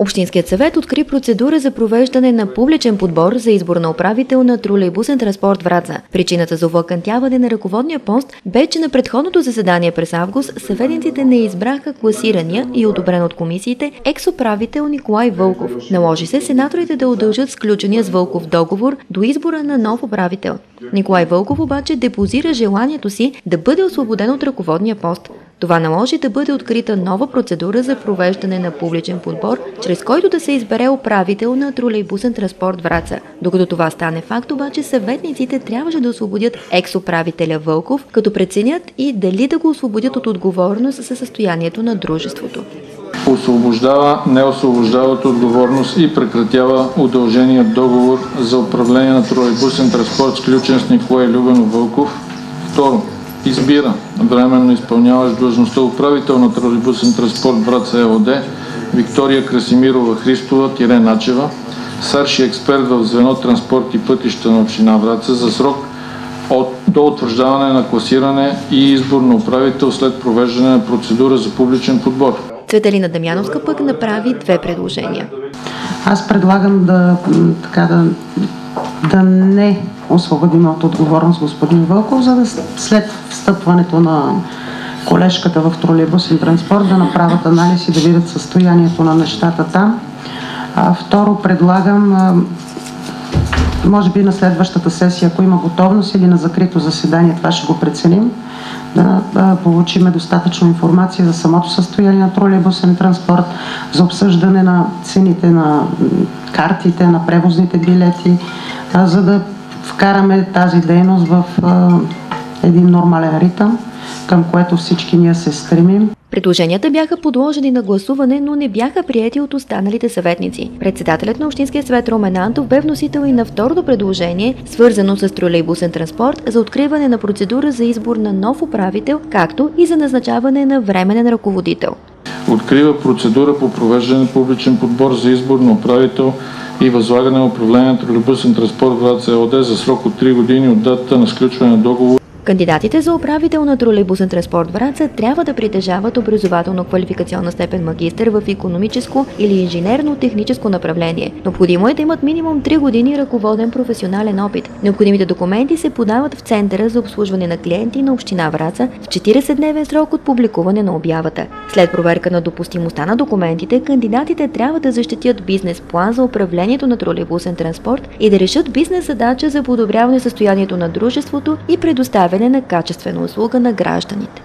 Общинският съвет откри процедура за провеждане на публичен подбор за избор на управител на тролейбусен транспорт Враца. Причината за овакантяване на ръководния пост бе, че на предходното заседание през август съветниците не избраха класирания и одобрен от комисиите екс-управител Николай Вълков. Наложи се сенаторите да удължат сключения с Вълков договор до избора на нов управител. Николай Вълков обаче депозира желанието си да бъде освободен от ръководния пост. Това наложи да бъде открита нова процедура за провеждане на публичен подбор, чрез който да се избере управител на тролейбусен транспорт Враца. Докато това стане факт, обаче съветниците трябваше да освободят екс-управителя Вълков, като преценят и дали да го освободят от отговорност за състоянието на дружеството. Освобождава неосвобождават отговорност и прекратява удължения договор за управление на тролейбусен транспорт, сключен с Николай Любенов Вълков. Второ, Избира временно изпълняващ длъжността управител на тролейбусен транспорт Враца ЕОД Виктория Красимирова Христова-Начева, старши експерт в звено транспорт и пътища на община Враца за срок от, до утвърждаване на класиране и избор на управител след провеждане на процедура за публичен подбор. Цветелина Дамяновска пък направи две предложения. Аз предлагам да, така, да, да не освободим от отговорност господин Вълков, за да след встъпването на колежката в тролейбусен транспорт да направят анализ и да видят състоянието на нещата там. А, второ, предлагам може би на следващата сесия, ако има готовност или на закрито заседание, това ще го преценим, да, да получим достатъчно информация за самото състояние на тролейбусен транспорт, за обсъждане на цените на картите, на превозните билети, за да вкараме тази дейност в един нормален ритъм, към което всички ние се стремим. Предложенията бяха подложени на гласуване, но не бяха приети от останалите съветници. Председателят на Общинския съвет Ромен Антов бе вносител и на второто предложение, свързано с тролейбусен транспорт, за откриване на процедура за избор на нов управител, както и за назначаване на временен ръководител. Открива процедура по провеждане на публичен подбор за избор на управител и възлагане на управление на тролейбусен транспорт в ЕОД за срок от 3 години от датата на сключване на договор Кандидатите за управител на тролейбусен транспорт Враца трябва да притежават образователно-квалификационна степен магистър в економическо или инженерно-техническо направление. Необходимо е да имат минимум 3 години ръководен професионален опит. Необходимите документи се подават в Центъра за обслужване на клиенти на Община Враца в 40-дневен срок от публикуване на обявата. След проверка на допустимостта на документите, кандидатите трябва да защитят бизнес план за управлението на тролейбусен транспорт и да решат бизнес задача за подобряване състоянието на дружеството и предоставяне предоставяне на качествена услуга на гражданите.